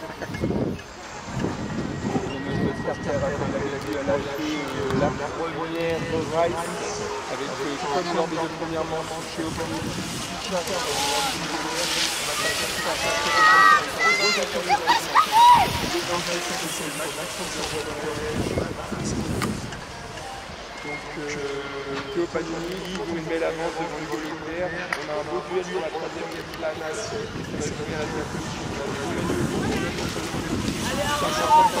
La première avec Donc Théo une belle avance devant Hugo Leclerc. On a un beau duel sur la troisième place. Va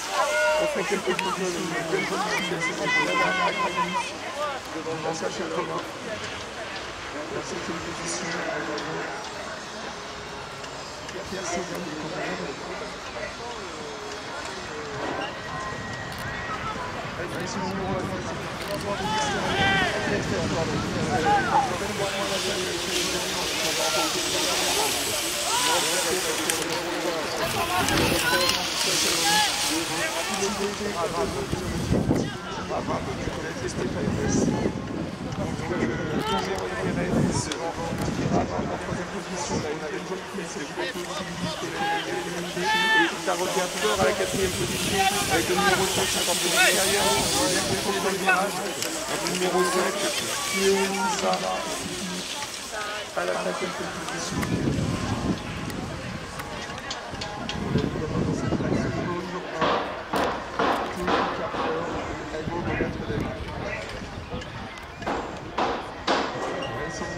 On fait petites belles modifications devant. La est Allez, c'est le numéro Et ça revient à la quatrième position avec le numéro 5 50 derrière. dans le numéro 5 qui.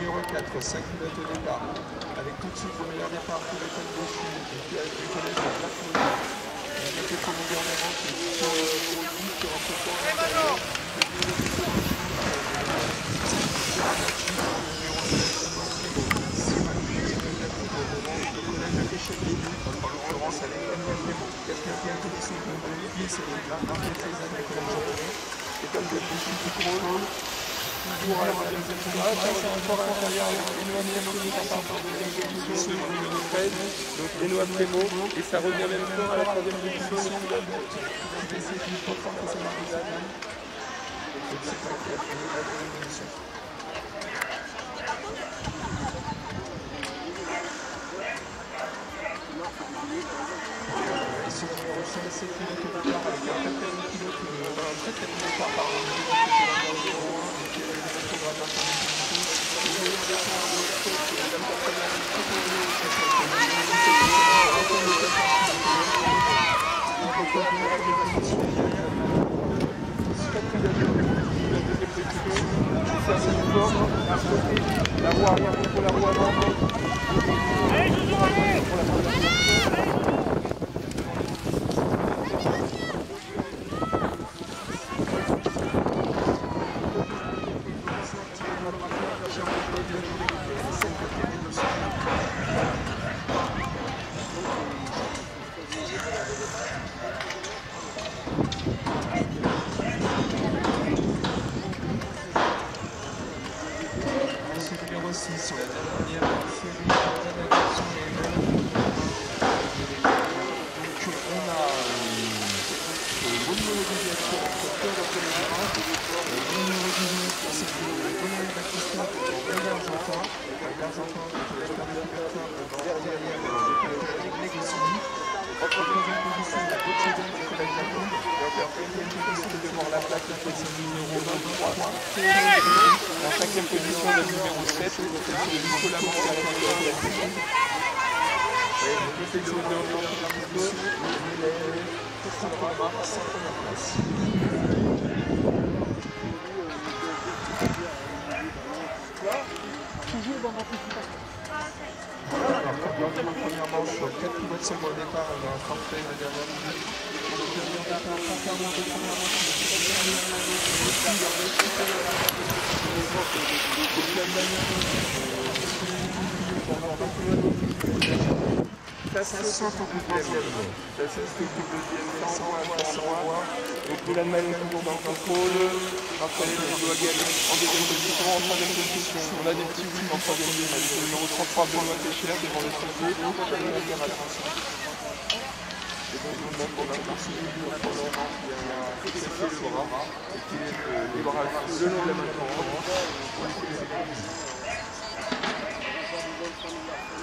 numéro 4, 5 minutes au départ, avec tout de suite le meilleur départ pour le côté gauche et puis avec le collège de Black Moon. Avec le gouvernement qui est sur le but, qui rentre fort à l'intérieur. En toujours à la deuxième en deuxième position, le numéro 13, donc Benoît Premo, et ça revient même fort à la troisième position. C'est la deuxième position. Ici, le numéro 5, c'est Philippe Bouchard avec un très très bon pilote, un très très bon départ par La roue arrière contre la roue avant. Pour la première position. C'est numéro 6 sur la dernière série de navigation Donc on a le numéro 18 entre Pierre de Pellegrin, le numéro 19 c'est Donald Batista et l'Argentin. L'Argentin qui est le derrière Negocini. En troisième position, la Boccidon qui fait la Japon. En quatrième position, la plaque, le numéro 23. En cinquième position, le numéro 7, c'est le Nicolas la J'essaie de revenir un petit peu. contrôlera sa première place. De la première manche, 4 pilotes sont au départ, on a forfait la dernière minute. Bien départ, contrairement aux premières manches, il est très bien aussi, il y a un petit peu de la Et puis l'Allemagne, pendant 20 km, ça toujours dans le contrôle. En deuxième position, en troisième position. On a des petits wins en troisième numéro 33, Benoît Técher, devant le. Et donc, pour cassé le de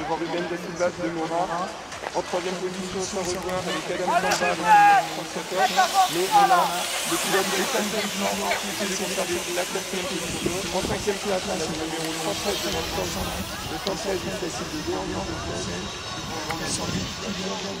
devant Ruben de Silva de Mora. En troisième position, sans revoir avec Adam Zamba 37 heures. Mais a le pilote de Ethan Benjamin qui essaie de conserver la quatrième position. En cinquième place, on a le numéro 113 devant le 113. Le 113 il décide de de qui vient de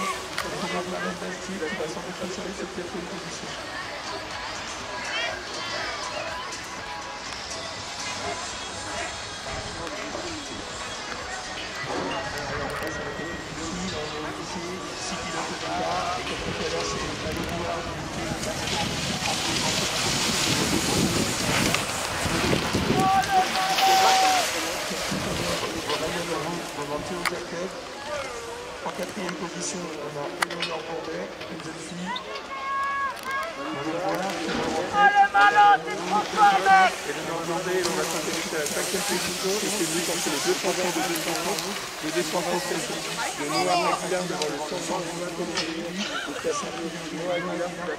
de toujours en tête regardez de collège de Champlaurent, troisième position, le collège quatrième position, le de les on a Eleonore une fille. Bourdet, on va s'intéresser à la cinquième position, c'est lui contre les deux champions de deux chansons, le descend français de Maguilar devant le champion de Noah a servi Noah Maguilar va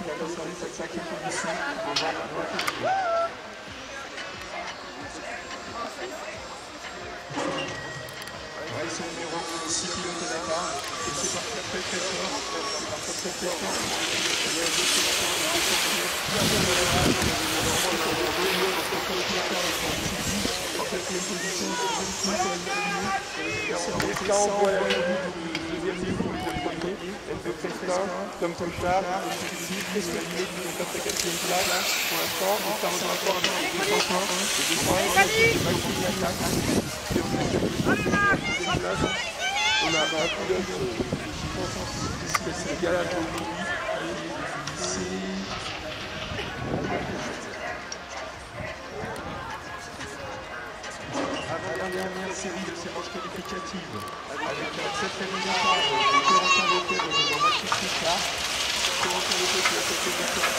Comédie. Le numéro 6 pilotes de Dakar. Et c'est par très très fort. C'est par très très fort. Il a qui. C'est en voie la pour qui l'instant. On s'arrête encore avec les 201, les 201, Maxime Lacac. Et on a un pilote spécial à Avant-dernière série de ces manches qualificatives, avec un septième départ de Corentin devant Mathis Richard. Corentin Lopez qui a fait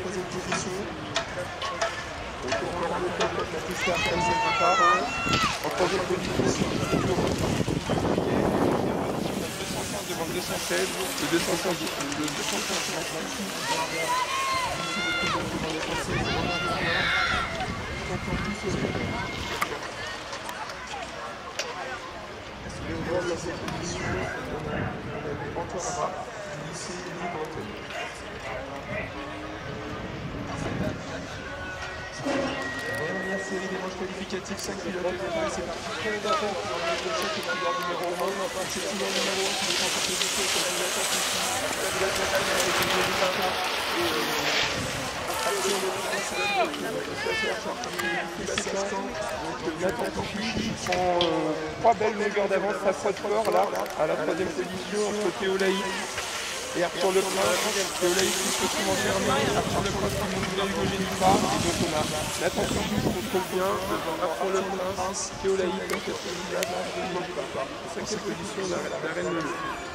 troisième position. Donc Corentin Lopez qui a fait faire 15e départ. En troisième position, devant le 216, le 215, le 215 Et au bord de la on Libre Merci. série des manches qualificatives, 5 pilotes de c'est parti très d'avant dans le deuxième qui est leur numéro 1. C'est Simon numéro 1 qui défend sa position, c'est la pilote ici. La pilote Nathalie avec jolie patate. Et action de Nathan qui prend 3 belles longueurs d'avance, ça frotte fort là, à la troisième position entre Théo Laïc et Arthur Leclerc, Laïc qui se retrouve enfermé, Arthur Leclerc qui monte vers Hugo Génipa, et donc on a Nathan Couchy qui contrôle bien, devant Arthur Leclerc, Théo Laïc, en quatrième place, Hugo Génipa. Cinquième position, la reine Leleu.